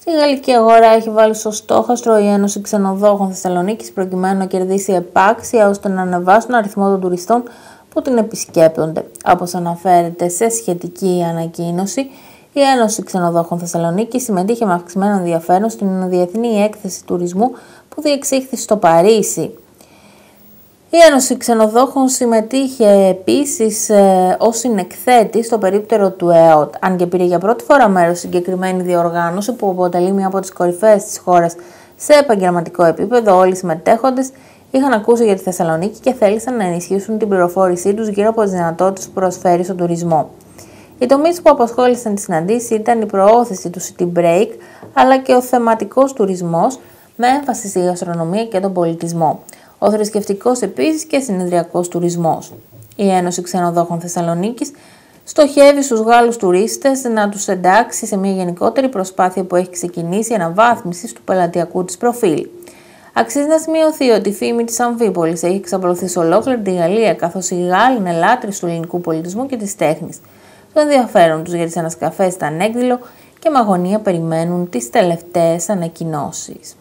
Στη γαλλική αγορά έχει βάλει στο στόχαστρο η Ένωση Ξενοδόχων Θεσσαλονίκης προκειμένου να κερδίσει επάξια ώστε να ανεβάσουν τον αριθμό των τουριστών που την επισκέπτονται. Όπως αναφέρεται σε σχετική ανακοίνωση, η Ένωση Ξενοδόχων Θεσσαλονίκης συμμετείχε με αυξημένο ενδιαφέρον στην Διεθνή Έκθεση Τουρισμού που διεξήχθη στο Παρίσι. Η Ένωση Ξενοδόχων συμμετείχε επίσης ε, ως συνεκθέτη στο περίπτερο του ΕΟΤ, αν και πήρε για πρώτη φορά μέρος συγκεκριμένη διοργάνωση που αποτελεί μία από τις κορυφαίες της χώρας σε επαγγελματικό επίπεδο. Όλοι οι συμμετέχοντες είχαν ακούσει για τη Θεσσαλονίκη και θέλησαν να ενισχύσουν την πληροφόρησή τους γύρω από τις δυνατότητες που προσφέρει στον τουρισμό. Οι τομείς που απασχόλησαν τη συναντήση ήταν η προώθηση του city break, αλλά και ο θεματικός τουρισμός με έμφαση στη γαστρονομία και τον πολιτισμό ο θρησκευτικός επίσης και συνεδριακός τουρισμός. Η Ένωση Ξενοδόχων Θεσσαλονίκης στοχεύει στους Γάλλους τουρίστες να τους εντάξει σε μια γενικότερη προσπάθεια που έχει ξεκινήσει αναβάθμιση του πελατειακού της προφίλ. Αξίζει να σημειωθεί ότι η φήμη της Αμφίπολης έχει εξαπλωθείς σε ολόκληρη τη Γαλλία, καθώς οι Γάλλοι είναι λάτρε του ελληνικού πολιτισμού και της τέχνης. Το ενδιαφέρον τους για τις ανασκαφές ήταν έκδηλο και με αγωνία περιμένουν τις τελευταίες ανακοινώσεις.